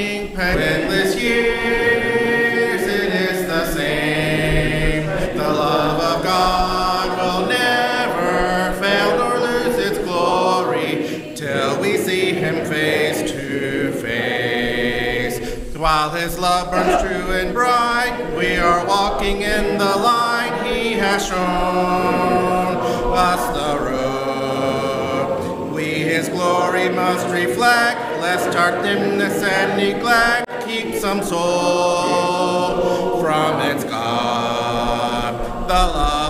Endless years, it is the same. The love of God will never fail nor lose its glory till we see Him face to face. While His love burns true and bright, we are walking in the light He has shown us the Glory must reflect lest our dimness and neglect keep some soul from its God. The love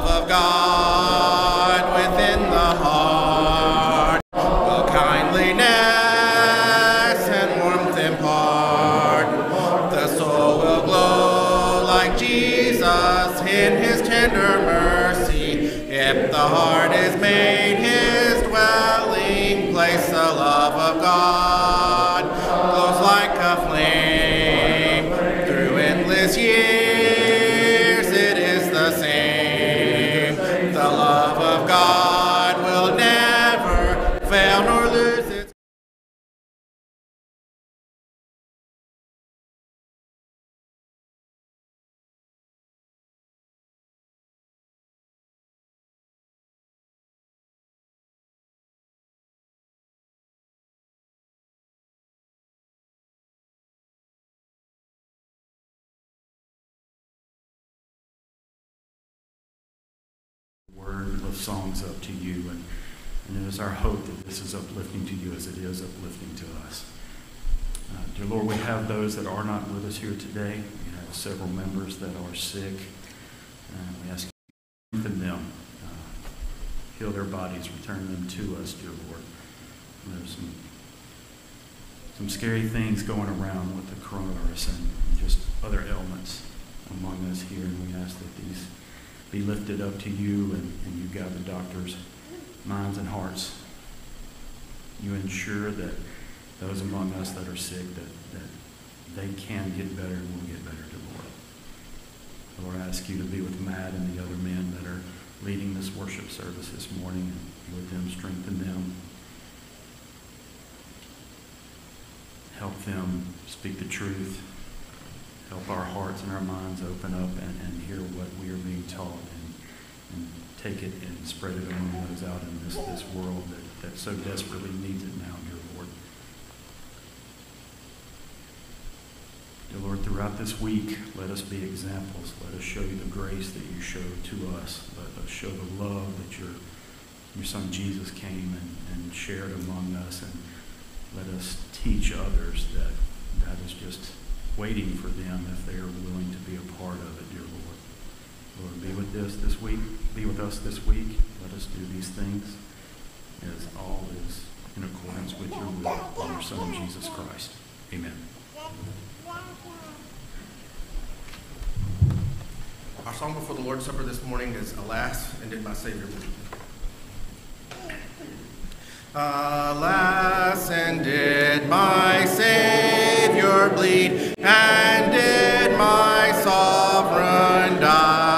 songs up to you. And, and it is our hope that this is uplifting to you as it is uplifting to us. Uh, dear Lord, we have those that are not with us here today. We have several members that are sick. And we ask you to strengthen them, uh, heal their bodies, return them to us, dear Lord. And there's some, some scary things going around with the coronavirus and just other ailments among us here. And we ask that these be lifted up to you and, and you guide the doctors' minds and hearts. You ensure that those among us that are sick, that, that they can get better and will get better, dear Lord. Lord, I ask you to be with Matt and the other men that are leading this worship service this morning and with them, strengthen them. Help them speak the truth help our hearts and our minds open up and, and hear what we are being taught and, take it and spread it among those out in this, this world that, that so desperately needs it now, dear Lord. Dear Lord, throughout this week, let us be examples. Let us show you the grace that you showed to us. Let us show the love that your, your son Jesus came and, and shared among us. And let us teach others that that is just waiting for them if they are willing to be a part of it, dear Lord. Lord, be with this this week. Be with us this week. Let us do these things as all is in accordance with your will in your Son, Jesus Christ. Amen. Our song before the Lord's Supper this morning is Alas, and did my Savior bleed? Alas, and did my Savior bleed, and did my sovereign die?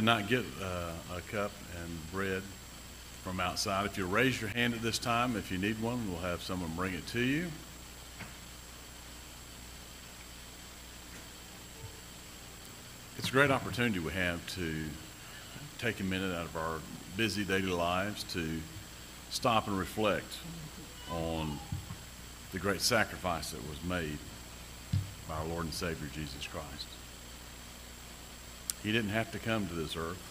Did not get uh, a cup and bread from outside, if you raise your hand at this time, if you need one, we'll have someone bring it to you. It's a great opportunity we have to take a minute out of our busy daily lives to stop and reflect on the great sacrifice that was made by our Lord and Savior Jesus Christ. He didn't have to come to this earth.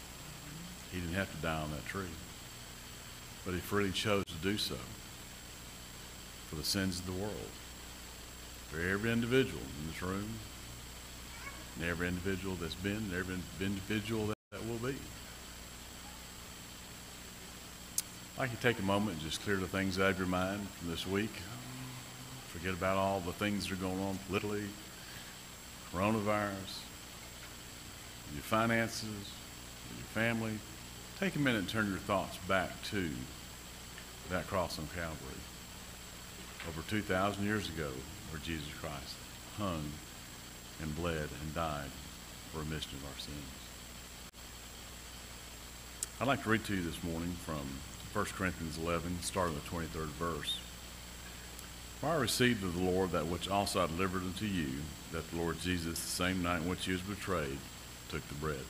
He didn't have to die on that tree. But he freely chose to do so for the sins of the world. For every individual in this room, and every individual that's been, and every individual that, that will be. Like to take a moment and just clear the things out of your mind from this week. Forget about all the things that are going on politically, coronavirus, your finances, your family. Take a minute and turn your thoughts back to that cross on Calvary over 2,000 years ago where Jesus Christ hung and bled and died for remission of our sins. I'd like to read to you this morning from 1 Corinthians 11, starting the 23rd verse. For I received of the Lord that which also I delivered unto you, that the Lord Jesus, the same night in which he was betrayed, took the bread.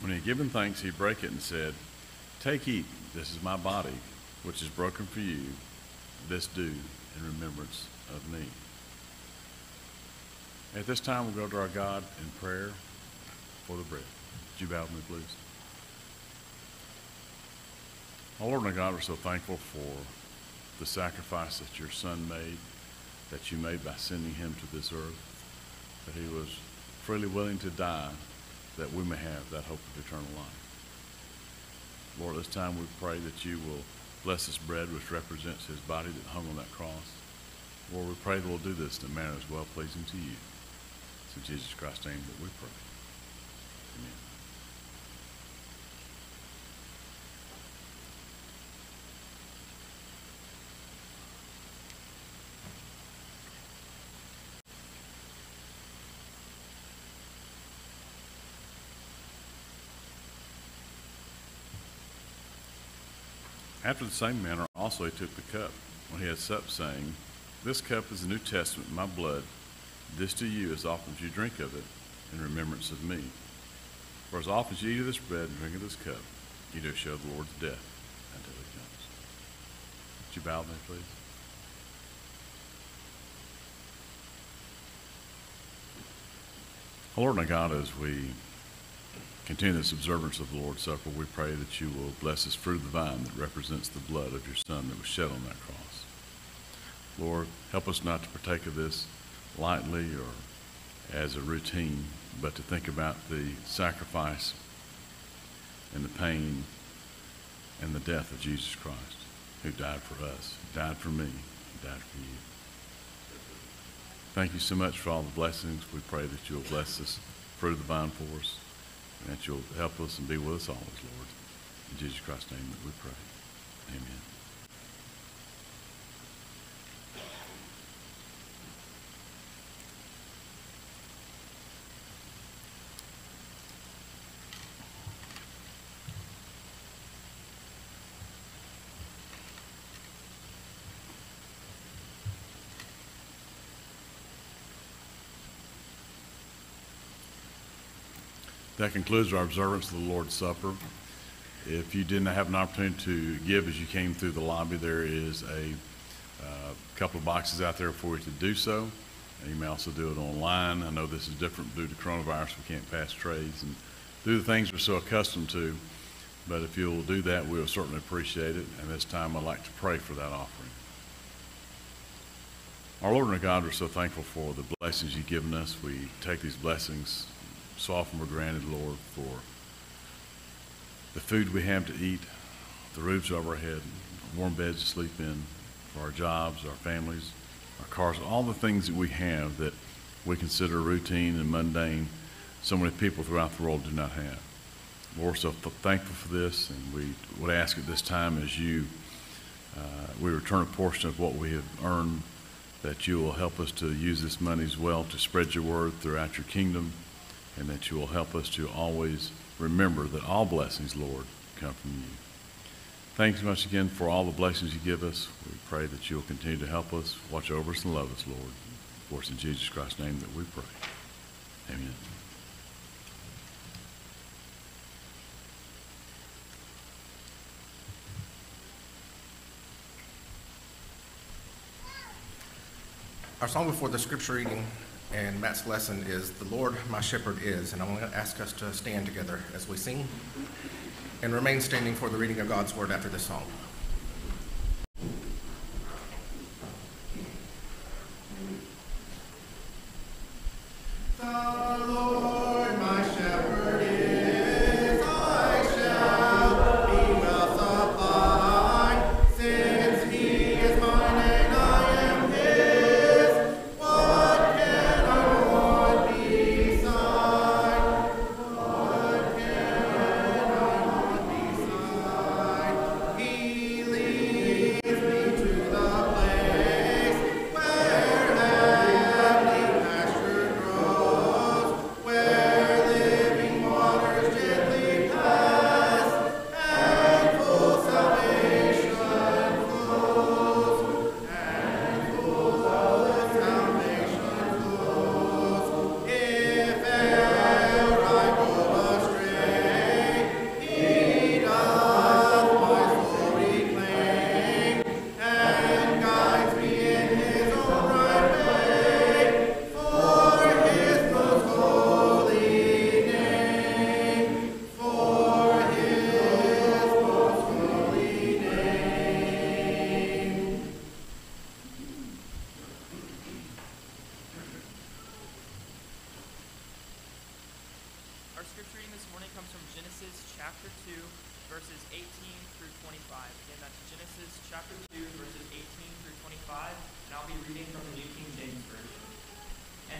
When he had given thanks, he brake it and said, Take, eat, this is my body, which is broken for you. This do in remembrance of me. At this time, we'll go to our God in prayer for the bread. Would you bow with me, please? Our Lord and God, we're so thankful for the sacrifice that your Son made, that you made by sending him to this earth, that he was freely willing to die that we may have that hope of eternal life. Lord, this time we pray that you will bless this bread which represents his body that hung on that cross. Lord, we pray that we'll do this in a manner as well pleasing to you. It's in Jesus Christ's name that we pray. Amen. After the same manner also he took the cup when he had supped, saying, This cup is the New Testament my blood. This do you as often as you drink of it in remembrance of me. For as often as you eat of this bread and drink of this cup, you do show the Lord's death until he comes. Would you bow with me, please? Lord my God, as we continue this observance of the Lord's Supper, we pray that you will bless this fruit of the vine that represents the blood of your Son that was shed on that cross. Lord, help us not to partake of this lightly or as a routine, but to think about the sacrifice and the pain and the death of Jesus Christ, who died for us, died for me, died for you. Thank you so much for all the blessings. We pray that you'll bless this fruit of the vine for us that you'll help us and be with us always, Lord. In Jesus Christ's name that we pray. Amen. That concludes our observance of the Lord's Supper. If you didn't have an opportunity to give as you came through the lobby, there is a uh, couple of boxes out there for you to do so. You may also do it online. I know this is different due to coronavirus. We can't pass trays and do the things we're so accustomed to. But if you'll do that, we'll certainly appreciate it. And this time, I'd like to pray for that offering. Our Lord and our God, we're so thankful for the blessings you've given us. We take these blessings so often for granted, Lord, for the food we have to eat, the roofs over our head, warm beds to sleep in, for our jobs, our families, our cars, all the things that we have that we consider routine and mundane, so many people throughout the world do not have. Lord, so thankful for this, and we would ask at this time as you, uh, we return a portion of what we have earned, that you will help us to use this money as well to spread your word throughout your kingdom, and that you will help us to always remember that all blessings, Lord, come from you. Thanks much again for all the blessings you give us. We pray that you'll continue to help us, watch over us, and love us, Lord. For course, in Jesus Christ's name that we pray. Amen. Our song before the scripture reading and Matt's lesson is The Lord My Shepherd Is. And I'm going to ask us to stand together as we sing and remain standing for the reading of God's word after this song.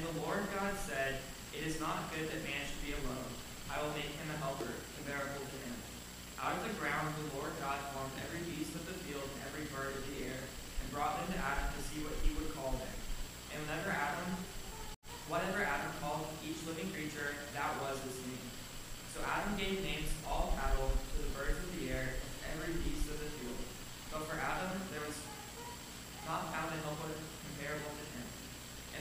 And the Lord God said, It is not good that man should be alone. I will make him a helper, comparable to him. Out of the ground the Lord God formed every beast of the field and every bird of the air, and brought them to Adam to see what he would call them. And whenever Adam, whatever Adam called each living creature, that was his name. So Adam gave names to all cattle, to the birds of the air, and to every beast of the field. But for Adam there was not found a helper comparable to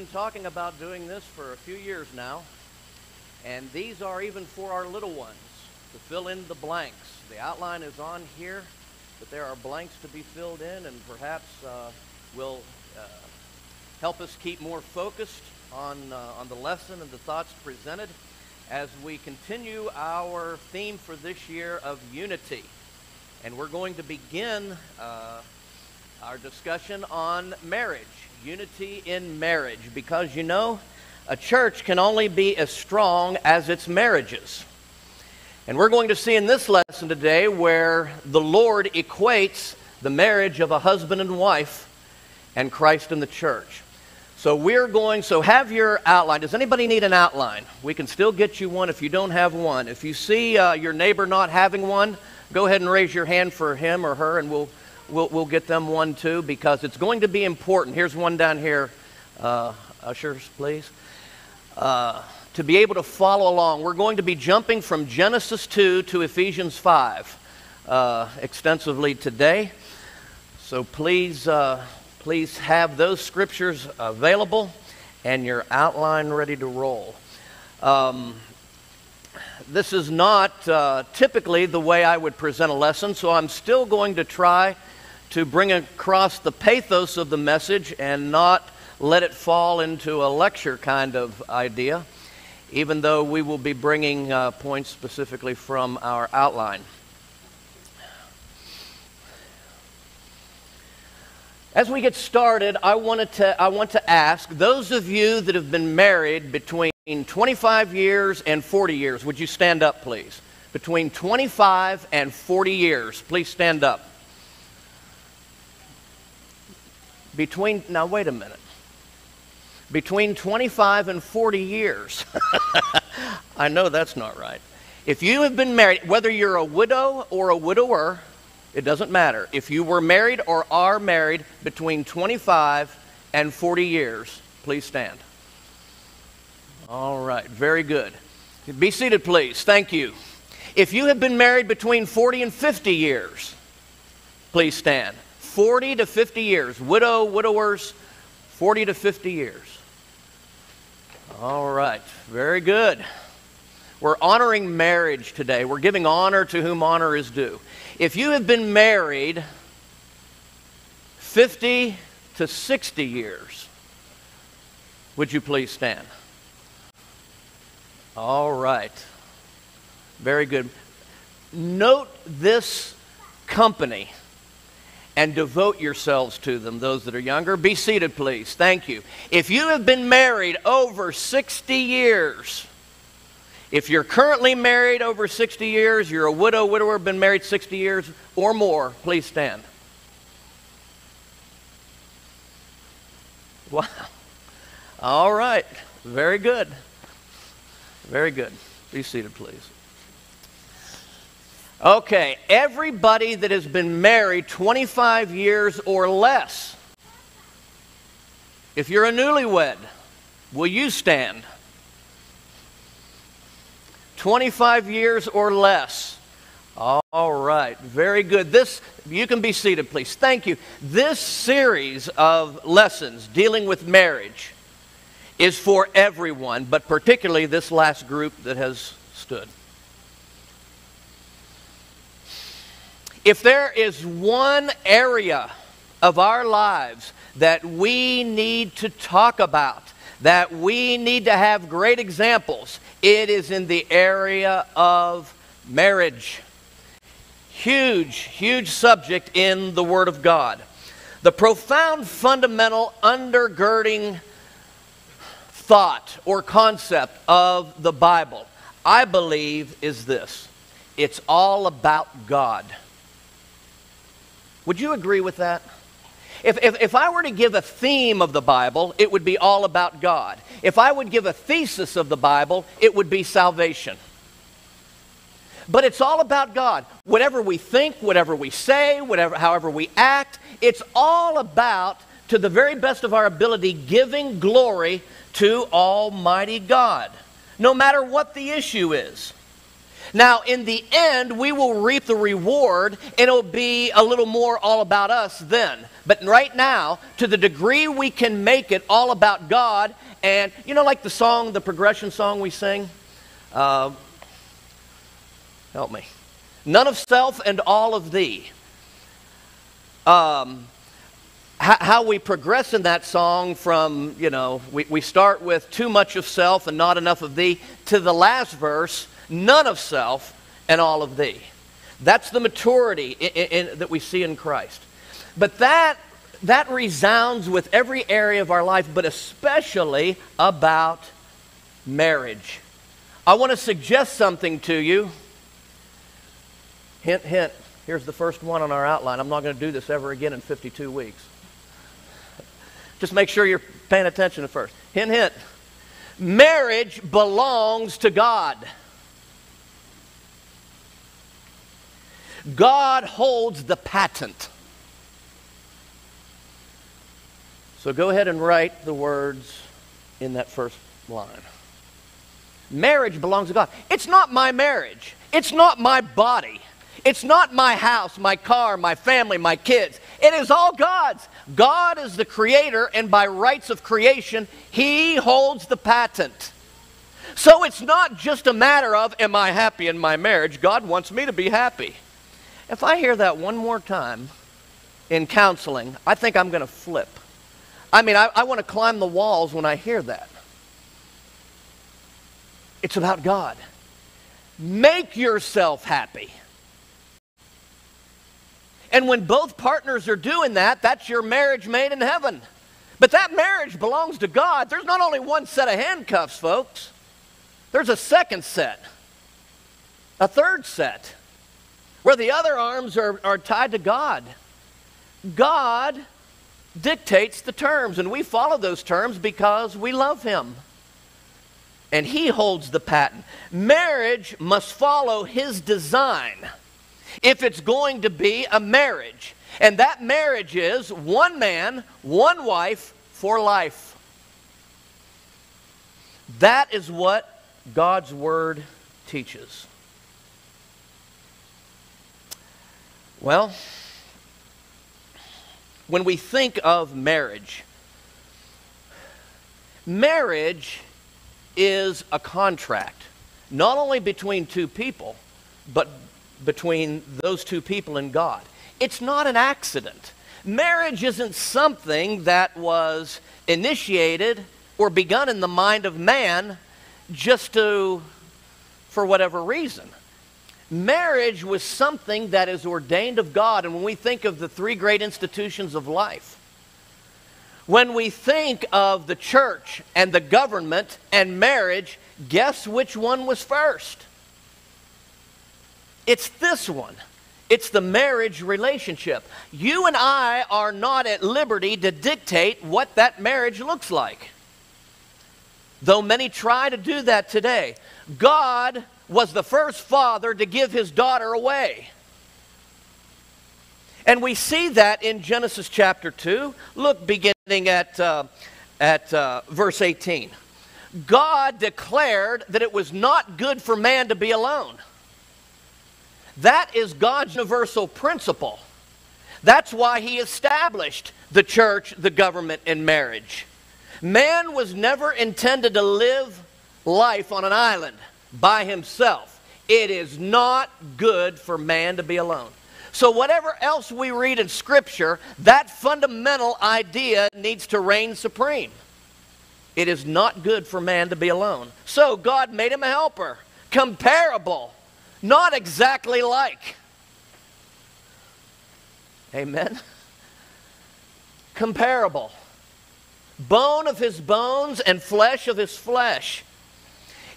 been talking about doing this for a few years now. And these are even for our little ones to fill in the blanks. The outline is on here, but there are blanks to be filled in, and perhaps uh, will uh, help us keep more focused on, uh, on the lesson and the thoughts presented as we continue our theme for this year of unity. And we're going to begin uh, our discussion on marriage, unity in marriage, because you know, a church can only be as strong as its marriages. And we're going to see in this lesson today where the Lord equates the marriage of a husband and wife and Christ and the church. So we're going, so have your outline. Does anybody need an outline? We can still get you one if you don't have one. If you see uh, your neighbor not having one, go ahead and raise your hand for him or her, and we'll, we'll, we'll get them one too because it's going to be important. Here's one down here. Uh, ushers, please. Uh, to be able to follow along, we're going to be jumping from Genesis 2 to Ephesians 5 uh, extensively today. So please uh, please have those scriptures available and your outline ready to roll. Um, this is not uh, typically the way I would present a lesson, so I'm still going to try to bring across the pathos of the message and not let it fall into a lecture kind of idea, even though we will be bringing uh, points specifically from our outline. As we get started, I, wanted to, I want to ask those of you that have been married between 25 years and 40 years, would you stand up, please? Between 25 and 40 years, please stand up. Between, now wait a minute. Between 25 and 40 years. I know that's not right. If you have been married, whether you're a widow or a widower, it doesn't matter. If you were married or are married between 25 and 40 years, please stand. All right, very good. Be seated, please. Thank you. If you have been married between 40 and 50 years, please stand. 40 to 50 years. Widow, widowers, 40 to 50 years. All right, very good. We're honoring marriage today. We're giving honor to whom honor is due. If you have been married 50 to 60 years, would you please stand? All right. Very good. Note this company and devote yourselves to them, those that are younger. Be seated, please. Thank you. If you have been married over 60 years, if you're currently married over 60 years, you're a widow, widower, been married 60 years or more, please stand. Wow. All right. Very good. Very good. Be seated, please. Okay, everybody that has been married 25 years or less, if you're a newlywed, will you stand? 25 years or less. All right, very good. This, you can be seated, please. Thank you. This series of lessons dealing with marriage is for everyone, but particularly this last group that has stood. If there is one area of our lives that we need to talk about, that we need to have great examples. It is in the area of marriage. Huge, huge subject in the Word of God. The profound fundamental undergirding thought or concept of the Bible, I believe, is this it's all about God. Would you agree with that? If, if, if, I were to give a theme of the Bible, it would be all about God. If I would give a thesis of the Bible, it would be salvation. But it's all about God. Whatever we think, whatever we say, whatever, however we act, it's all about, to the very best of our ability, giving glory to Almighty God, no matter what the issue is. Now, in the end, we will reap the reward, and it'll be a little more all about us then. But right now, to the degree we can make it all about God, and you know, like the song, the progression song we sing? Uh, help me. None of self and all of thee. Um, how we progress in that song from, you know, we, we start with too much of self and not enough of thee, to the last verse, none of self and all of thee. That's the maturity in, in, that we see in Christ. But that, that resounds with every area of our life, but especially about marriage. I want to suggest something to you. Hint, hint. Here's the first one on our outline. I'm not going to do this ever again in 52 weeks. Just make sure you're paying attention at first. Hint, hint. Marriage belongs to God. God holds the patent. So go ahead and write the words in that first line. Marriage belongs to God. It's not my marriage. It's not my body. It's not my house, my car, my family, my kids. It is all God's. God is the creator, and by rights of creation, He holds the patent. So it's not just a matter of, am I happy in my marriage? God wants me to be happy. If I hear that one more time in counseling, I think I'm going to flip. I mean, I, I want to climb the walls when I hear that. It's about God. Make yourself happy. And when both partners are doing that, that's your marriage made in heaven. But that marriage belongs to God. There's not only one set of handcuffs, folks, there's a second set, a third set, where the other arms are, are tied to God. God dictates the terms, and we follow those terms because we love Him. And He holds the patent. Marriage must follow His design if it's going to be a marriage. And that marriage is one man, one wife for life. That is what God's Word teaches. Well, when we think of marriage, marriage is a contract, not only between two people, but between those two people and God. It's not an accident. Marriage isn't something that was initiated or begun in the mind of man just to, for whatever reason. Marriage was something that is ordained of God. And when we think of the three great institutions of life, when we think of the church and the government and marriage, guess which one was first? It's this one. It's the marriage relationship. You and I are not at liberty to dictate what that marriage looks like. Though many try to do that today. God was the first father to give his daughter away. And we see that in Genesis chapter 2. Look, beginning at, uh, at uh, verse 18. God declared that it was not good for man to be alone. That is God's universal principle. That's why he established the church, the government, and marriage. Man was never intended to live life on an island by himself. It is not good for man to be alone. So, whatever else we read in Scripture, that fundamental idea needs to reign supreme. It is not good for man to be alone. So, God made him a helper, comparable not exactly like. Amen. Comparable. Bone of his bones and flesh of his flesh.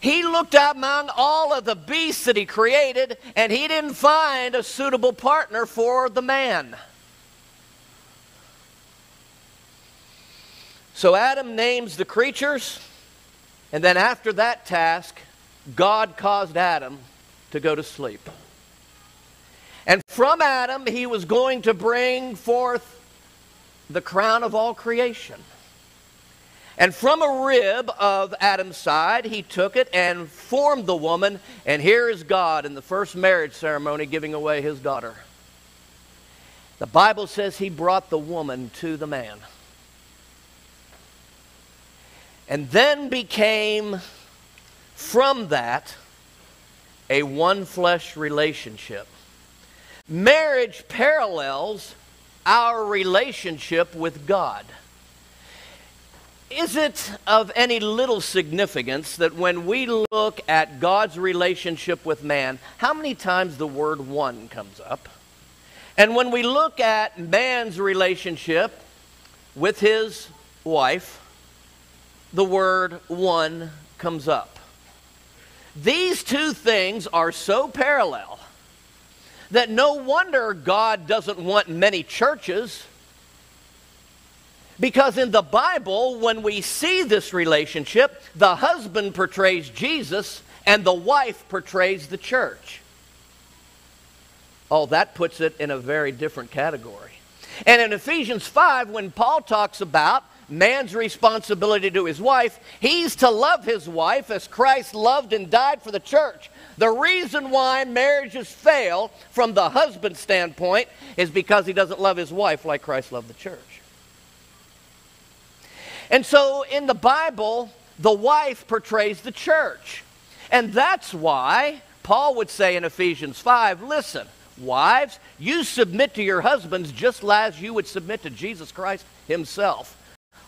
He looked among all of the beasts that he created, and he didn't find a suitable partner for the man. So Adam names the creatures, and then after that task, God caused Adam to go to sleep. And from Adam, he was going to bring forth the crown of all creation. And from a rib of Adam's side, he took it and formed the woman. And here is God in the first marriage ceremony giving away his daughter. The Bible says he brought the woman to the man. And then became from that a one flesh relationship. Marriage parallels our relationship with God. Is it of any little significance that when we look at God's relationship with man, how many times the word one comes up? And when we look at man's relationship with his wife, the word one comes up. These two things are so parallel that no wonder God doesn't want many churches. Because in the Bible, when we see this relationship, the husband portrays Jesus and the wife portrays the church. Oh, that puts it in a very different category. And in Ephesians 5, when Paul talks about man's responsibility to his wife, he's to love his wife as Christ loved and died for the church. The reason why marriages fail from the husband's standpoint is because he doesn't love his wife like Christ loved the church. And so in the Bible, the wife portrays the church. And that's why Paul would say in Ephesians 5 listen, wives, you submit to your husbands just as you would submit to Jesus Christ himself.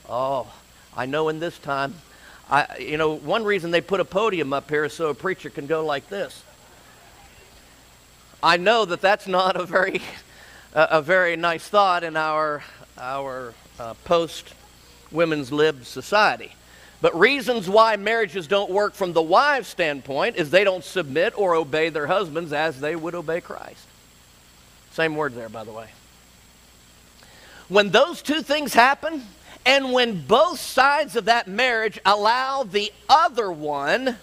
Oh, I know in this time, I, you know, one reason they put a podium up here is so a preacher can go like this. I know that that's not a very, a very nice thought in our, our uh, post women's lib society. But reasons why marriages don't work from the wife's standpoint is they don't submit or obey their husbands as they would obey Christ. Same word there, by the way. When those two things happen, and when both sides of that marriage allow the other one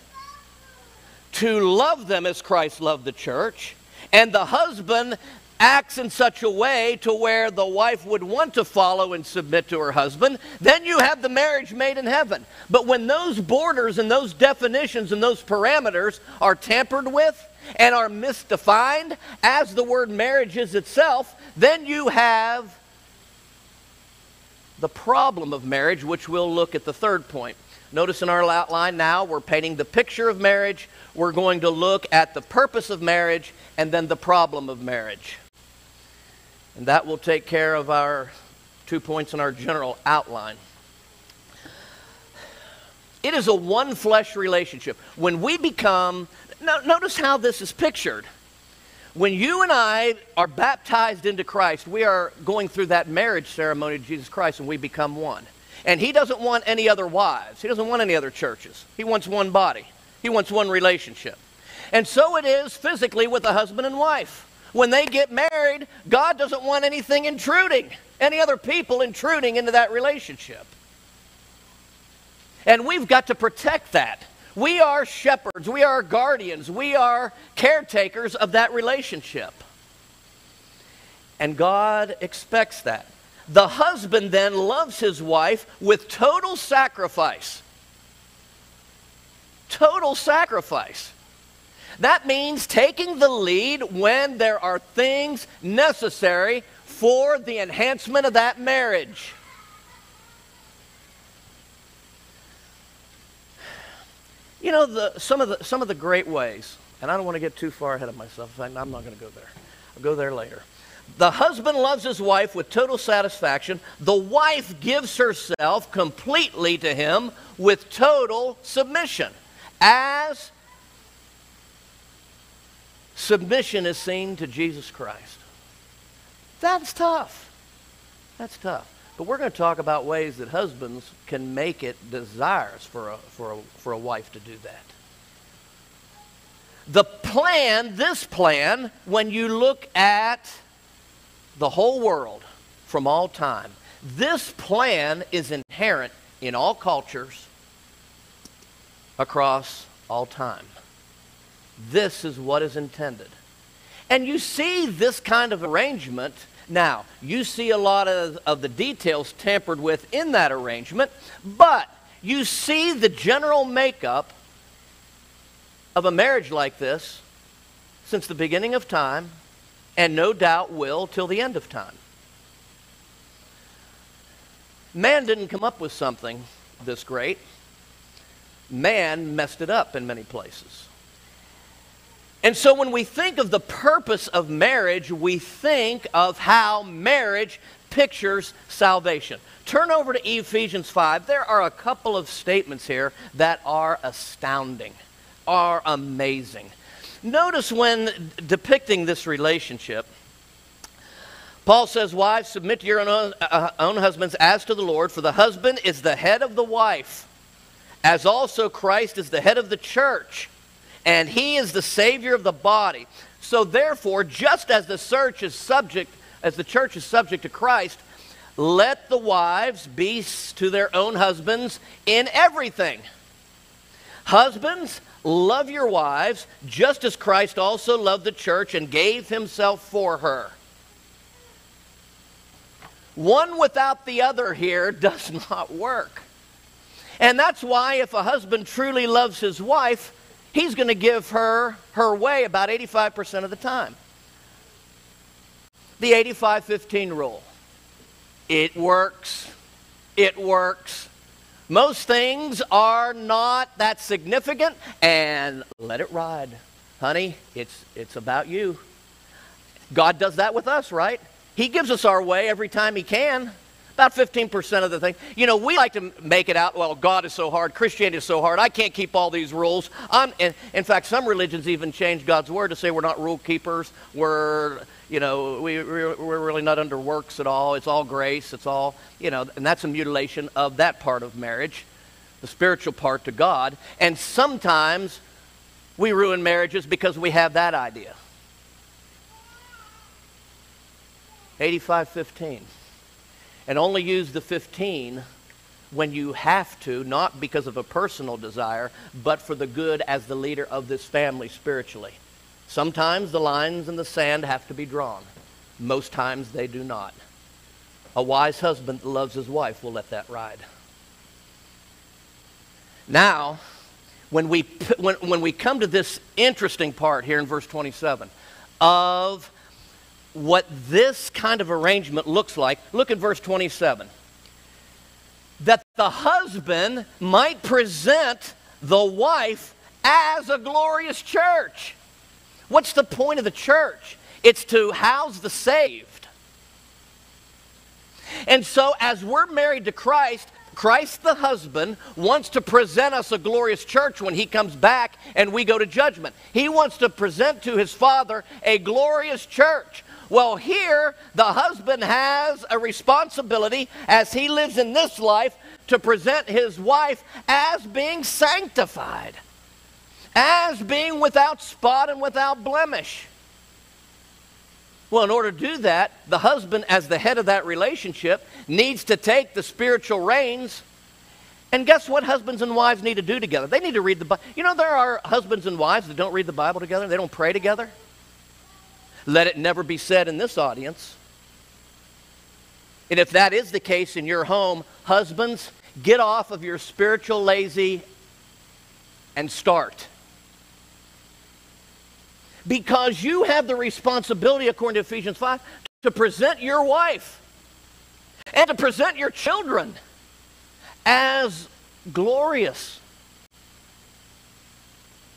to love them as Christ loved the church, and the husband acts in such a way to where the wife would want to follow and submit to her husband, then you have the marriage made in heaven. But when those borders and those definitions and those parameters are tampered with and are misdefined, as the word marriage is itself, then you have the problem of marriage, which we'll look at the third point. Notice in our outline now, we're painting the picture of marriage. We're going to look at the purpose of marriage and then the problem of marriage. And that will take care of our two points in our general outline. It is a one flesh relationship. When we become, notice how this is pictured. When you and I are baptized into Christ, we are going through that marriage ceremony to Jesus Christ and we become one. And He doesn't want any other wives, He doesn't want any other churches. He wants one body, He wants one relationship. And so it is physically with a husband and wife. When they get married, God doesn't want anything intruding, any other people intruding into that relationship. And we've got to protect that. We are shepherds, we are guardians, we are caretakers of that relationship. And God expects that. The husband then loves his wife with total sacrifice. Total sacrifice. That means taking the lead when there are things necessary for the enhancement of that marriage. You know, the, some, of the, some of the great ways, and I don't want to get too far ahead of myself. In fact, I'm not going to go there. I'll go there later. The husband loves his wife with total satisfaction. The wife gives herself completely to him with total submission. As submission is seen to Jesus Christ. That's tough. That's tough. But we're going to talk about ways that husbands can make it desires for a, for a, for a wife to do that. The plan, this plan, when you look at the whole world from all time, this plan is inherent in all cultures across all time. This is what is intended. And you see this kind of arrangement now, you see a lot of, of the details tampered with in that arrangement, but you see the general makeup of a marriage like this since the beginning of time, and no doubt will till the end of time. Man didn't come up with something this great. Man messed it up in many places. And so when we think of the purpose of marriage, we think of how marriage pictures salvation. Turn over to Ephesians 5. There are a couple of statements here that are astounding, are amazing. Notice when depicting this relationship, Paul says, Wives, submit to your own, uh, own husbands as to the Lord, for the husband is the head of the wife, as also Christ is the head of the church and he is the Savior of the body. So therefore, just as the church is subject, as the church is subject to Christ, let the wives be to their own husbands in everything. Husbands, love your wives, just as Christ also loved the church and gave himself for her. One without the other here does not work. And that's why, if a husband truly loves his wife, he's going to give her her way about 85% of the time. The 85 15 rule. It works. It works. Most things are not that significant, and let it ride. Honey, it's, it's about you. God does that with us, right? He gives us our way every time He can. About 15% of the thing. You know, we like to make it out, well, God is so hard, Christianity is so hard, I can't keep all these rules. I'm, in, fact, some religions even change God's word to say we're not rule keepers. We're, you know, we, we're, we're really not under works at all. It's all grace. It's all, you know, and that's a mutilation of that part of marriage, the spiritual part to God. And sometimes we ruin marriages because we have that idea. 8515 and only use the 15 when you have to, not because of a personal desire, but for the good as the leader of this family spiritually. Sometimes the lines in the sand have to be drawn. Most times they do not. A wise husband that loves his wife will let that ride. Now, when we, when, when we come to this interesting part here in verse 27 of what this kind of arrangement looks like, look at verse 27. That the husband might present the wife as a glorious church. What's the point of the church? It's to house the saved. And so, as we're married to Christ, Christ the husband wants to present us a glorious church when he comes back and we go to judgment. He wants to present to his father a glorious church well, here, the husband has a responsibility as he lives in this life to present his wife as being sanctified, as being without spot and without blemish. Well, in order to do that, the husband, as the head of that relationship, needs to take the spiritual reins. And guess what husbands and wives need to do together? They need to read the Bible. You know, there are husbands and wives that don't read the Bible together, they don't pray together. Let it never be said in this audience. And if that is the case in your home, husbands, get off of your spiritual lazy and start. Because you have the responsibility, according to Ephesians 5, to present your wife and to present your children as glorious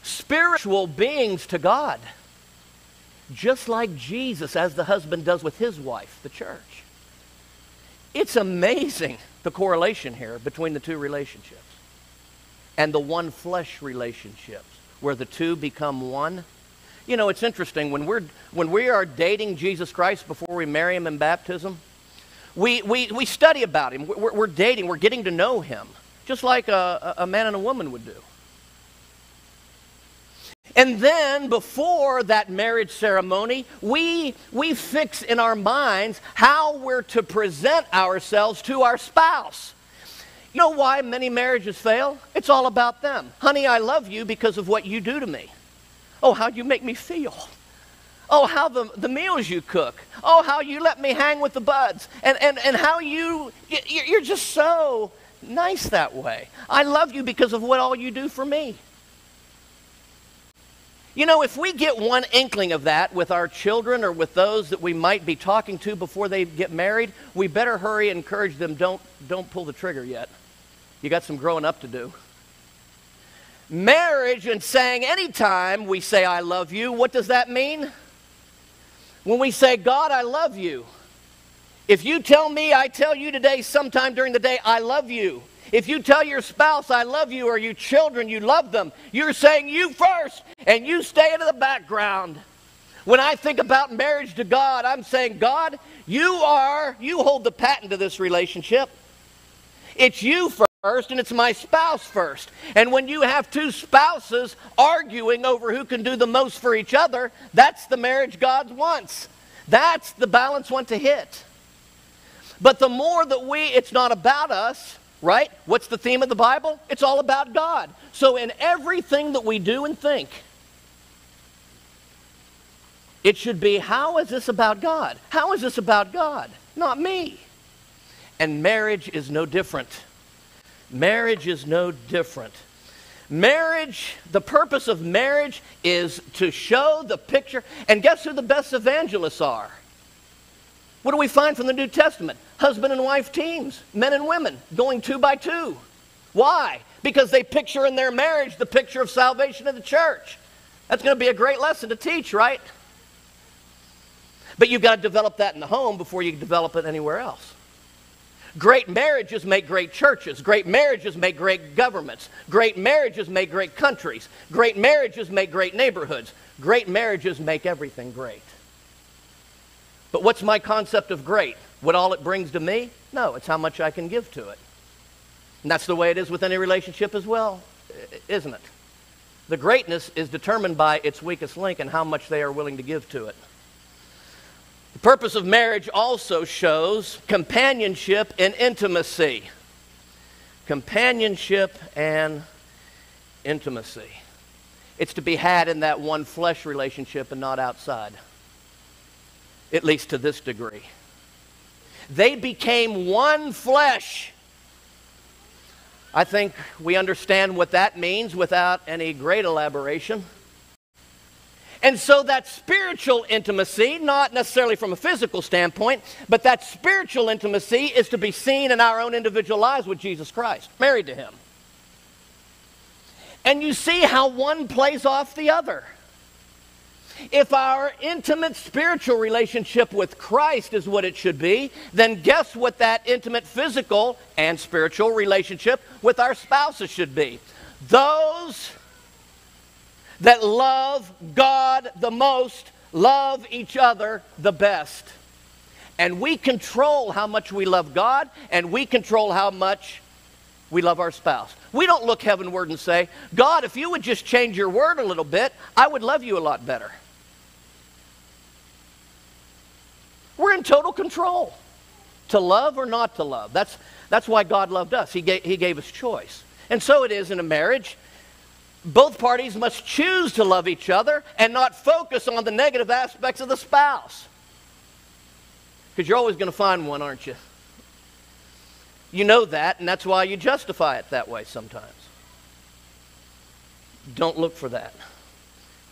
spiritual beings to God just like Jesus, as the husband does with his wife, the church. It's amazing the correlation here between the two relationships and the one flesh relationships where the two become one. You know, it's interesting when we're when we are dating Jesus Christ before we marry him in baptism, we, we, we study about him. We're, we're dating, we're getting to know him, just like a, a man and a woman would do. And then before that marriage ceremony, we, we fix in our minds how we're to present ourselves to our spouse. You know why many marriages fail? It's all about them. Honey, I love you because of what you do to me. Oh, how you make me feel. Oh, how the, the meals you cook. Oh, how you let me hang with the buds. And, and, and how you, you're just so nice that way. I love you because of what all you do for me. You know, if we get one inkling of that with our children or with those that we might be talking to before they get married, we better hurry and encourage them don't, don't pull the trigger yet. You got some growing up to do. Marriage and saying anytime we say, I love you, what does that mean? When we say, God, I love you. If you tell me, I tell you today, sometime during the day, I love you. If you tell your spouse, I love you, or your children, you love them, you're saying you first, and you stay in the background. When I think about marriage to God, I'm saying, God, you are, you hold the patent to this relationship. It's you first and it's my spouse first. And when you have two spouses arguing over who can do the most for each other, that's the marriage God wants. That's the balance one to hit. But the more that we, it's not about us, right? What's the theme of the Bible? It's all about God. So in everything that we do and think, it should be how is this about God? How is this about God? Not me. And marriage is no different. Marriage is no different. Marriage, the purpose of marriage is to show the picture. And guess who the best evangelists are? What do we find from the New Testament? Husband and wife teams, men and women, going two by two. Why? Because they picture in their marriage the picture of salvation of the church. That's going to be a great lesson to teach, right? But you've got to develop that in the home before you develop it anywhere else. Great marriages make great churches. Great marriages make great governments. Great marriages make great countries. Great marriages make great neighborhoods. Great marriages make everything great. But what's my concept of great? What all it brings to me? No, it's how much I can give to it. And that's the way it is with any relationship as well, isn't it? The greatness is determined by its weakest link and how much they are willing to give to it. The purpose of marriage also shows companionship and intimacy. Companionship and intimacy. It's to be had in that one flesh relationship and not outside, at least to this degree. They became one flesh. I think we understand what that means without any great elaboration. And so that spiritual intimacy, not necessarily from a physical standpoint, but that spiritual intimacy is to be seen in our own individual lives with Jesus Christ, married to Him. And you see how one plays off the other. If our intimate spiritual relationship with Christ is what it should be, then guess what that intimate physical and spiritual relationship with our spouses should be? Those that love God the most love each other the best. And we control how much we love God, and we control how much we love our spouse. We don't look heavenward and say, God, if you would just change your word a little bit, I would love you a lot better. We're in total control to love or not to love. That's, that's why God loved us. He gave, he gave us choice. And so it is in a marriage both parties must choose to love each other and not focus on the negative aspects of the spouse. Because you're always going to find one, aren't you? You know that, and that's why you justify it that way sometimes. Don't look for that.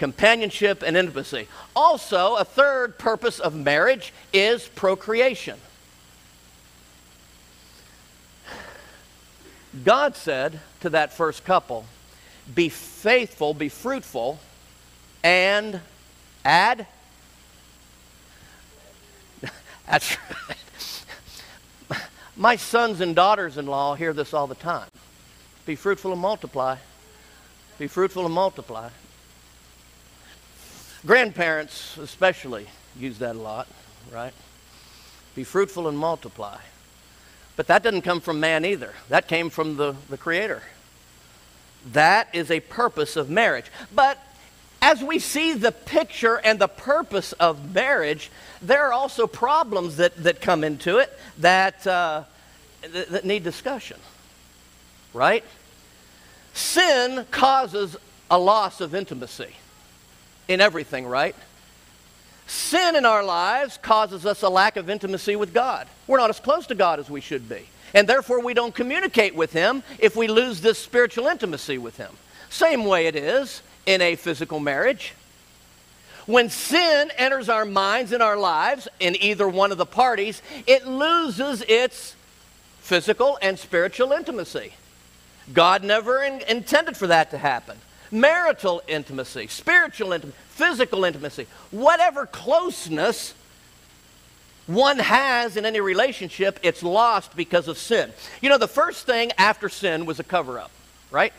Companionship and intimacy. Also, a third purpose of marriage is procreation. God said to that first couple, be faithful, be fruitful, and add. That's right. My sons and daughters in law hear this all the time. Be fruitful and multiply. Be fruitful and multiply. Grandparents, especially, use that a lot, right? Be fruitful and multiply. But that doesn't come from man either. That came from the, the Creator. That is a purpose of marriage. But as we see the picture and the purpose of marriage, there are also problems that, that come into it that, uh, that, that need discussion. Right? Sin causes a loss of intimacy in everything, right? Sin in our lives causes us a lack of intimacy with God. We're not as close to God as we should be. And therefore, we don't communicate with Him if we lose this spiritual intimacy with Him. Same way it is in a physical marriage. When sin enters our minds and our lives in either one of the parties, it loses its physical and spiritual intimacy. God never in- intended for that to happen. Marital intimacy, spiritual intimacy, physical intimacy, whatever closeness one has in any relationship, it's lost because of sin. You know, the first thing after sin was a cover up, right?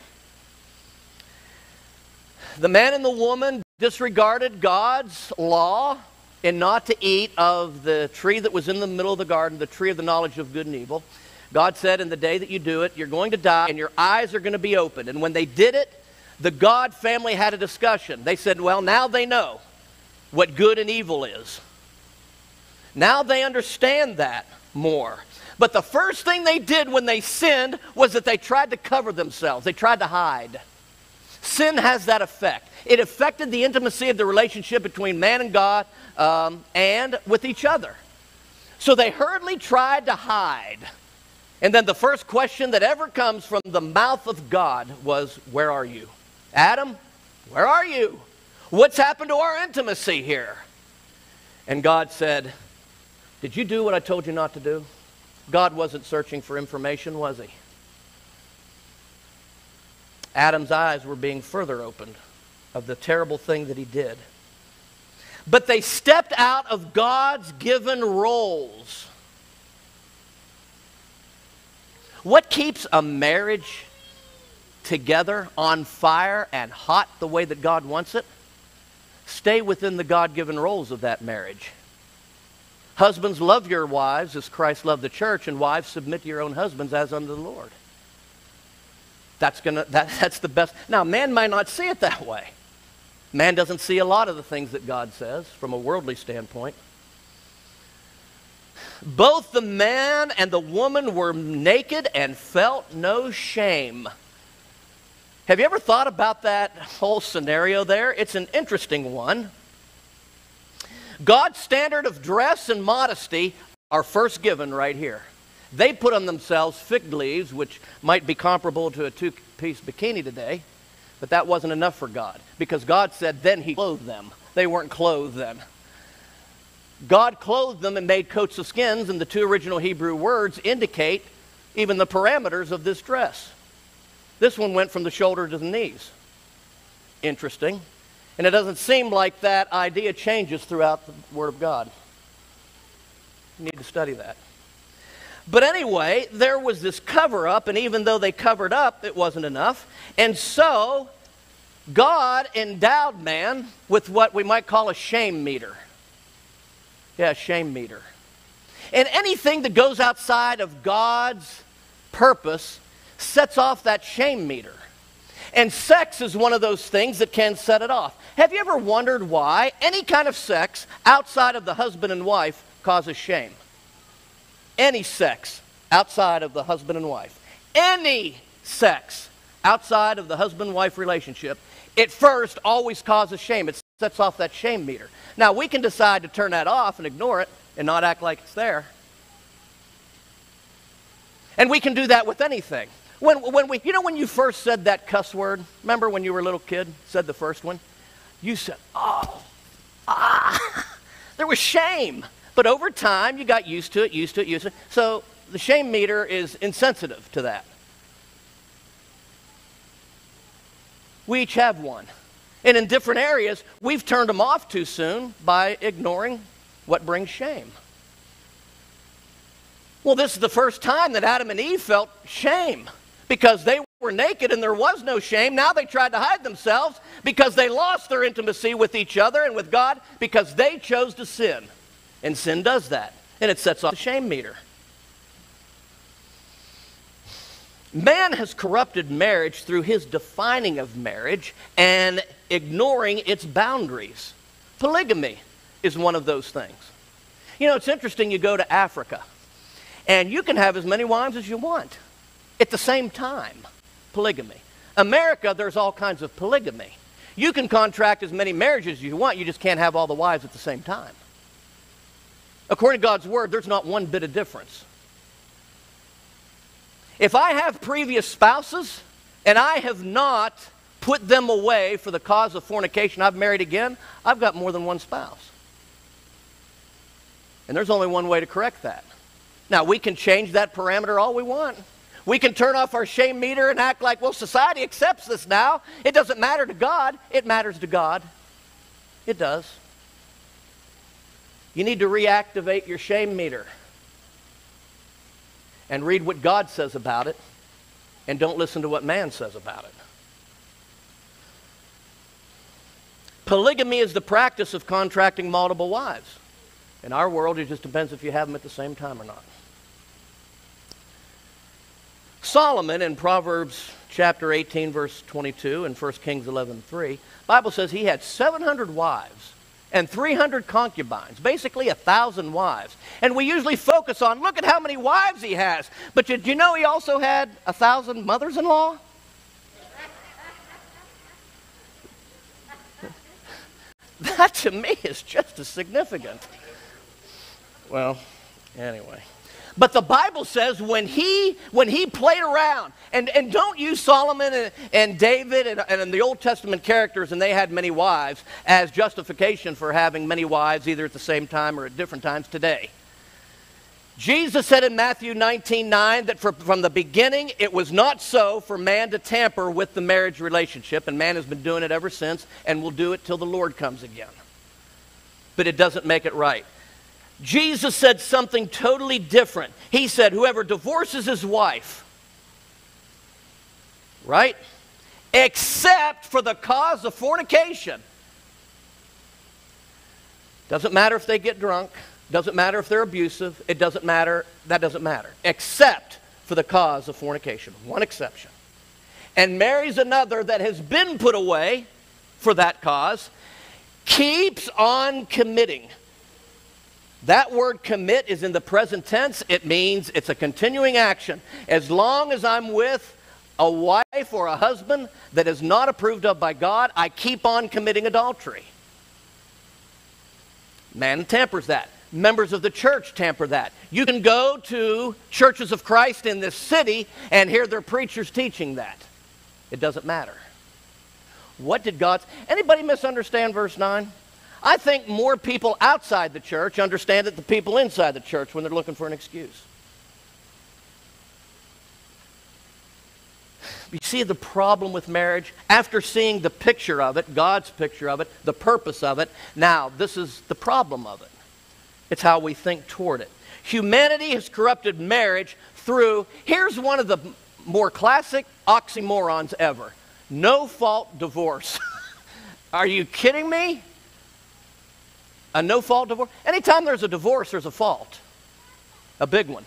The man and the woman disregarded God's law and not to eat of the tree that was in the middle of the garden, the tree of the knowledge of good and evil. God said, In the day that you do it, you're going to die and your eyes are going to be opened. And when they did it, the God family had a discussion. They said, Well, now they know what good and evil is. Now they understand that more. But the first thing they did when they sinned was that they tried to cover themselves, they tried to hide. Sin has that effect. It affected the intimacy of the relationship between man and God um, and with each other. So they hurriedly tried to hide. And then the first question that ever comes from the mouth of God was, Where are you? Adam, where are you? What's happened to our intimacy here? And God said, Did you do what I told you not to do? God wasn't searching for information, was he? Adam's eyes were being further opened of the terrible thing that he did. But they stepped out of God's given roles. What keeps a marriage together on fire and hot the way that God wants it? Stay within the God given roles of that marriage. Husbands, love your wives as Christ loved the church, and wives, submit to your own husbands as unto the Lord. That's, gonna, that, that's the best. Now, man might not see it that way. Man doesn't see a lot of the things that God says from a worldly standpoint. Both the man and the woman were naked and felt no shame. Have you ever thought about that whole scenario there? It's an interesting one. God's standard of dress and modesty are first given right here. They put on themselves fig leaves, which might be comparable to a two piece bikini today, but that wasn't enough for God because God said, then He clothed them. They weren't clothed then. God clothed them and made coats of skins, and the two original Hebrew words indicate even the parameters of this dress. This one went from the shoulder to the knees. Interesting. And it doesn't seem like that idea changes throughout the Word of God. You need to study that. But anyway, there was this cover up, and even though they covered up, it wasn't enough. And so, God endowed man with what we might call a shame meter. Yeah, a shame meter. And anything that goes outside of God's purpose sets off that shame meter. And sex is one of those things that can set it off. Have you ever wondered why any kind of sex outside of the husband and wife causes shame? Any sex outside of the husband and wife. Any sex outside of the husband wife relationship, it first always causes shame. It sets off that shame meter. Now, we can decide to turn that off and ignore it and not act like it's there. And we can do that with anything. When, when we, you know, when you first said that cuss word, remember when you were a little kid, said the first one? You said, oh, ah. There was shame. But over time, you got used to it, used to it, used to it. So the shame meter is insensitive to that. We each have one. And in different areas, we've turned them off too soon by ignoring what brings shame. Well, this is the first time that Adam and Eve felt shame because they were naked and there was no shame. Now they tried to hide themselves because they lost their intimacy with each other and with God because they chose to sin. And sin does that, and it sets off the shame meter. Man has corrupted marriage through his defining of marriage and ignoring its boundaries. Polygamy is one of those things. You know, it's interesting you go to Africa and you can have as many wives as you want at the same time. Polygamy. America, there's all kinds of polygamy. You can contract as many marriages as you want, you just can't have all the wives at the same time. According to God's word, there's not one bit of difference. If I have previous spouses and I have not put them away for the cause of fornication, I've married again, I've got more than one spouse. And there's only one way to correct that. Now, we can change that parameter all we want. We can turn off our shame meter and act like, well, society accepts this now. It doesn't matter to God. It matters to God. It does. You need to reactivate your shame meter and read what God says about it and don't listen to what man says about it. Polygamy is the practice of contracting multiple wives. In our world, it just depends if you have them at the same time or not. Solomon in Proverbs chapter 18, verse 22, and 1 Kings 11, 3, Bible says he had 700 wives and 300 concubines, basically a thousand wives. And we usually focus on, look at how many wives he has. But did you know he also had a thousand mothers in law? that to me is just as significant. Well, anyway. But the Bible says when he when he played around, and, and don't use Solomon and, and David and, and the Old Testament characters, and they had many wives, as justification for having many wives either at the same time or at different times today. Jesus said in Matthew 19 9 that for, from the beginning it was not so for man to tamper with the marriage relationship, and man has been doing it ever since and will do it till the Lord comes again. But it doesn't make it right. Jesus said something totally different. He said, Whoever divorces his wife, right? Except for the cause of fornication. Doesn't matter if they get drunk, doesn't matter if they're abusive, it doesn't matter, that doesn't matter. Except for the cause of fornication. One exception. And marries another that has been put away for that cause, keeps on committing that word commit is in the present tense. It means it's a continuing action. As long as I'm with a wife or a husband that is not approved of by God, I keep on committing adultery. Man tampers that. Members of the church tamper that. You can go to churches of Christ in this city and hear their preachers teaching that. It doesn't matter. What did God anybody misunderstand verse 9? I think more people outside the church understand it than people inside the church when they're looking for an excuse. You see the problem with marriage? After seeing the picture of it, God's picture of it, the purpose of it, now this is the problem of it. It's how we think toward it. Humanity has corrupted marriage through, here's one of the more classic oxymorons ever no fault divorce. Are you kidding me? A no fault divorce? Anytime there's a divorce, there's a fault. A big one.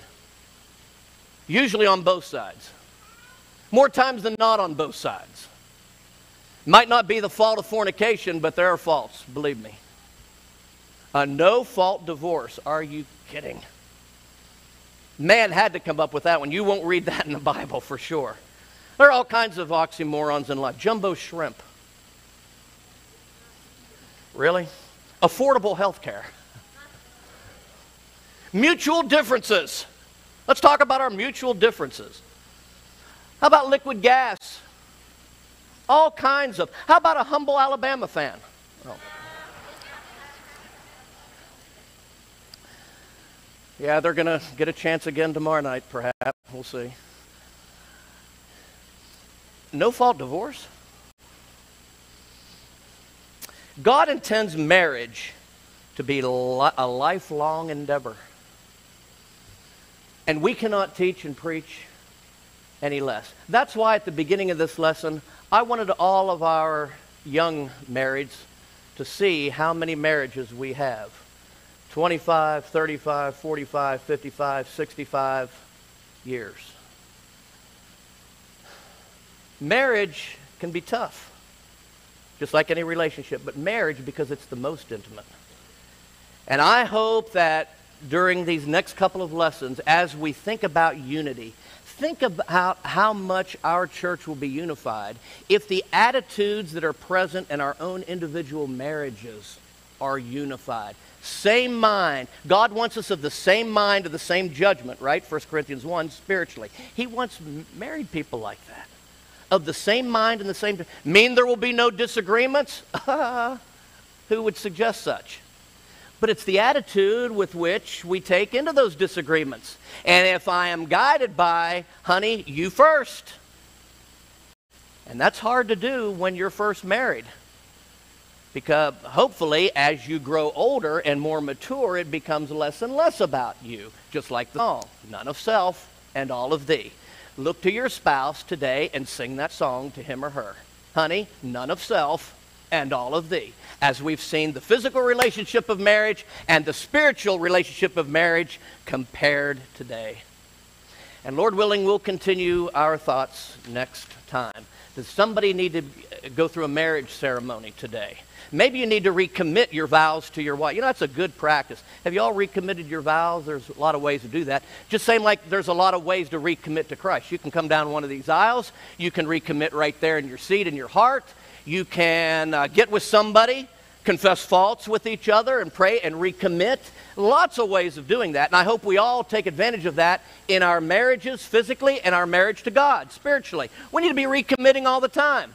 Usually on both sides. More times than not on both sides. Might not be the fault of fornication, but there are faults, believe me. A no fault divorce. Are you kidding? Man had to come up with that one. You won't read that in the Bible for sure. There are all kinds of oxymorons in life. Jumbo shrimp. Really? Affordable health care. Mutual differences. Let's talk about our mutual differences. How about liquid gas? All kinds of. How about a humble Alabama fan? Oh. Yeah, they're going to get a chance again tomorrow night, perhaps. We'll see. No fault divorce. God intends marriage to be a lifelong endeavor. And we cannot teach and preach any less. That's why at the beginning of this lesson, I wanted all of our young marrieds to see how many marriages we have 25, 35, 45, 55, 65 years. Marriage can be tough just like any relationship, but marriage because it's the most intimate. And I hope that during these next couple of lessons, as we think about unity, think about how much our church will be unified if the attitudes that are present in our own individual marriages are unified. Same mind. God wants us of the same mind, of the same judgment, right? 1 Corinthians 1, spiritually. He wants married people like that of the same mind and the same. Mean there will be no disagreements? Who would suggest such? But it's the attitude with which we take into those disagreements. And if I am guided by, honey, you first. And that's hard to do when you're first married. Because hopefully, as you grow older and more mature, it becomes less and less about you. Just like the song, none of self and all of thee. Look to your spouse today and sing that song to him or her. Honey, none of self and all of thee. As we've seen the physical relationship of marriage and the spiritual relationship of marriage compared today. And Lord willing, we'll continue our thoughts next time. Does somebody need to go through a marriage ceremony today? Maybe you need to recommit your vows to your wife. You know, that's a good practice. Have you all recommitted your vows? There's a lot of ways to do that. Just same like there's a lot of ways to recommit to Christ. You can come down one of these aisles. You can recommit right there in your seat in your heart. You can uh, get with somebody, confess faults with each other, and pray and recommit. Lots of ways of doing that. And I hope we all take advantage of that in our marriages physically and our marriage to God spiritually. We need to be recommitting all the time.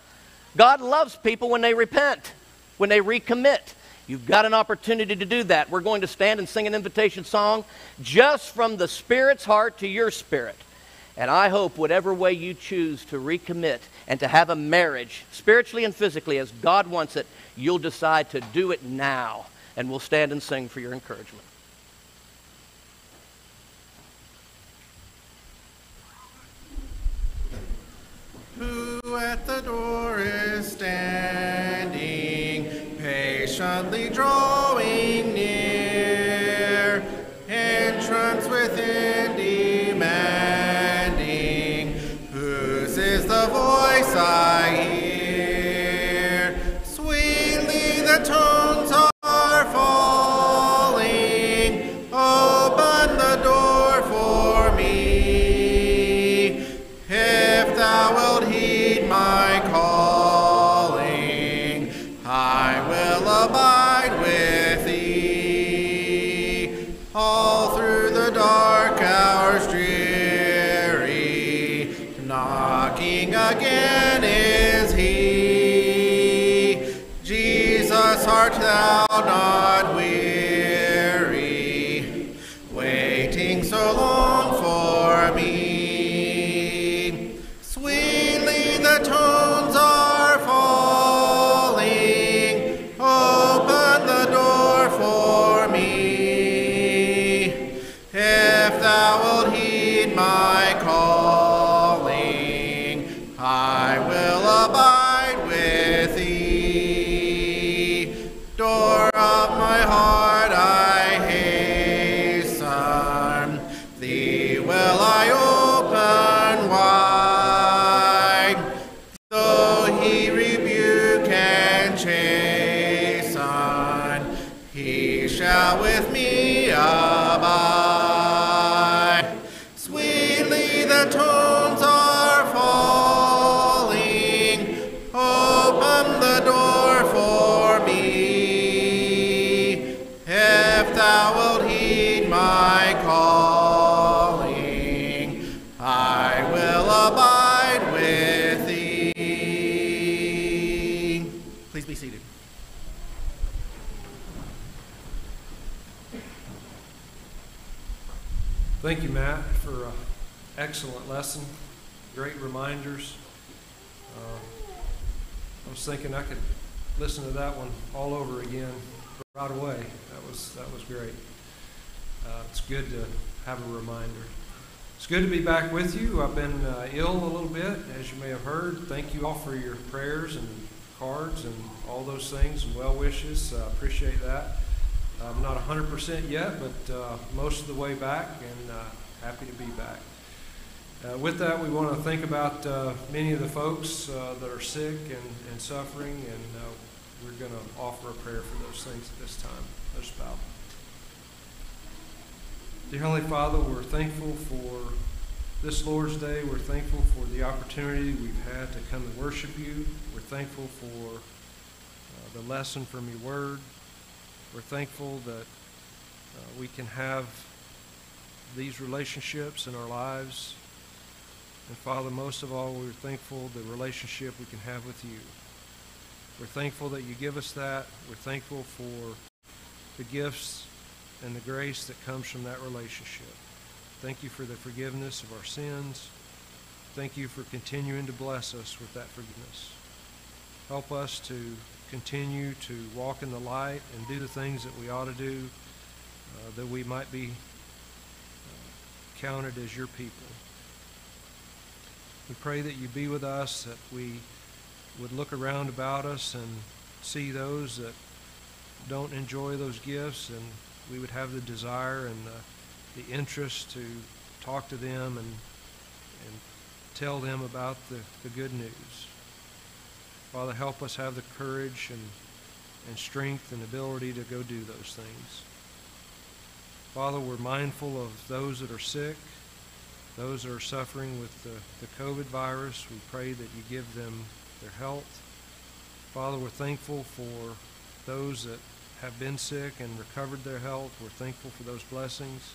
God loves people when they repent when they recommit. You've got an opportunity to do that. We're going to stand and sing an invitation song just from the Spirit's heart to your spirit. And I hope, whatever way you choose to recommit and to have a marriage, spiritually and physically, as God wants it, you'll decide to do it now. And we'll stand and sing for your encouragement. Who at the door is standing, patiently drawing art thou lesson. Great reminders. Uh, I was thinking I could listen to that one all over again right away. That was that was great. Uh, it's good to have a reminder. It's good to be back with you. I've been uh, ill a little bit, as you may have heard. Thank you all for your prayers and cards and all those things and well wishes. I appreciate that. I'm not 100% yet, but uh, most of the way back and uh, happy to be back. Uh, with that, we want to think about uh, many of the folks uh, that are sick and, and suffering, and uh, we're going to offer a prayer for those things at this time. Let's bow. Dear Heavenly Father, we're thankful for this Lord's Day. We're thankful for the opportunity we've had to come and worship you. We're thankful for uh, the lesson from your word. We're thankful that uh, we can have these relationships in our lives. And Father, most of all, we're thankful the relationship we can have with you. We're thankful that you give us that. We're thankful for the gifts and the grace that comes from that relationship. Thank you for the forgiveness of our sins. Thank you for continuing to bless us with that forgiveness. Help us to continue to walk in the light and do the things that we ought to do, uh, that we might be uh, counted as your people. We pray that you be with us, that we would look around about us and see those that don't enjoy those gifts, and we would have the desire and the, the interest to talk to them and and tell them about the, the good news. Father, help us have the courage and, and strength and ability to go do those things. Father, we're mindful of those that are sick, those that are suffering with the, the COVID virus. We pray that you give them their health. Father, we're thankful for those that have been sick and recovered their health. We're thankful for those blessings.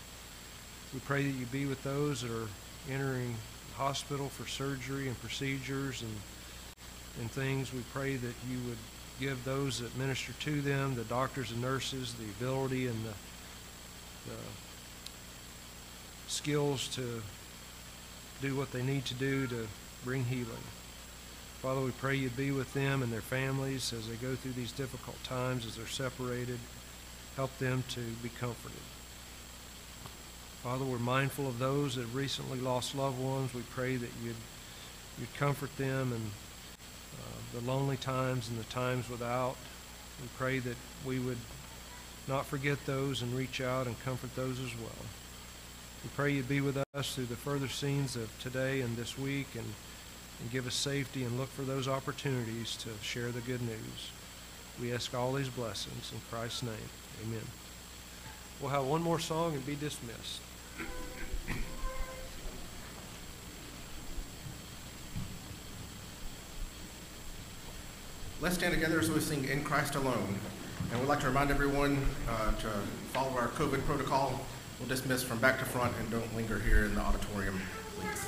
We pray that you be with those that are entering hospital for surgery and procedures and, and things. We pray that you would give those that minister to them, the doctors and nurses, the ability and the, the skills to do what they need to do to bring healing. Father, we pray you be with them and their families as they go through these difficult times, as they're separated. Help them to be comforted. Father, we're mindful of those that have recently lost loved ones. We pray that you'd, you'd comfort them in uh, the lonely times and the times without. We pray that we would not forget those and reach out and comfort those as well. We pray you'd be with us through the further scenes of today and this week and and give us safety and look for those opportunities to share the good news. We ask all these blessings in Christ's name. Amen. We'll have one more song and be dismissed. Let's stand together as we sing In Christ Alone. And we'd like to remind everyone uh, to follow our COVID protocol. We'll dismiss from back to front and don't linger here in the auditorium, please.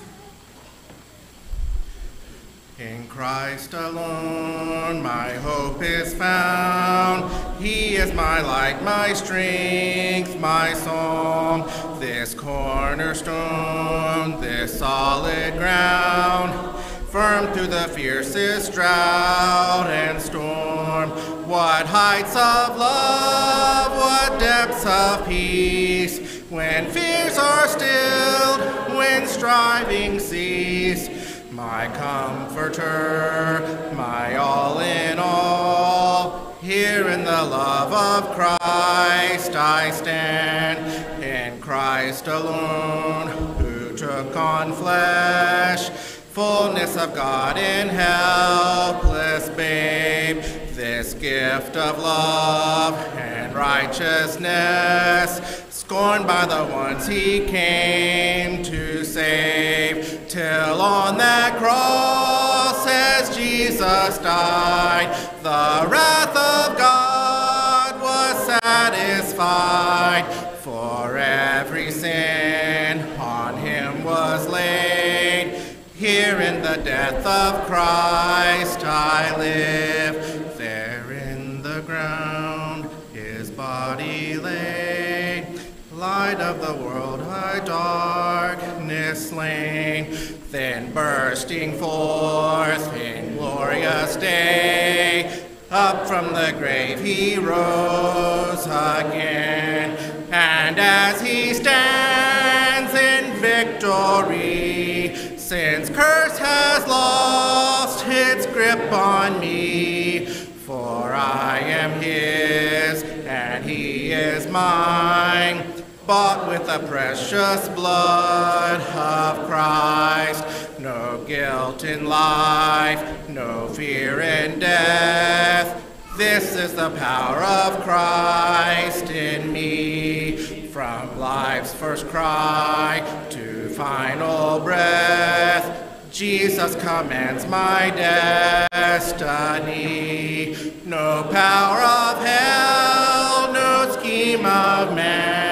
In Christ alone my hope is found. He is my light, my strength, my song. This cornerstone, this solid ground, firm through the fiercest drought and storm. What heights of love, what depths of peace, when fears are stilled, when striving cease my comforter, my all in all. Here in the love of Christ I stand, in Christ alone, who took on flesh, fullness of God in helpless babe, this gift of love and righteousness, scorned by the ones he came to save. Till on that cross as Jesus died, the wrath of God was satisfied, for every sin on him was laid. Here in the death of Christ I live, Light of the world, I darkness slain, then bursting forth in glorious day, up from the grave he rose again, and as he stands in victory, since curse has lost its grip on me, for I am his and he is mine bought with the precious blood of Christ. No guilt in life, no fear in death. This is the power of Christ in me. From life's first cry to final breath, Jesus commands my destiny. No power of hell, no scheme of man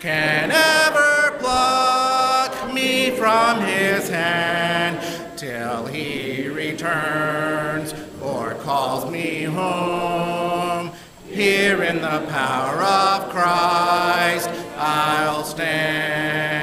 can ever pluck me from his hand till he returns or calls me home. Here in the power of Christ I'll stand.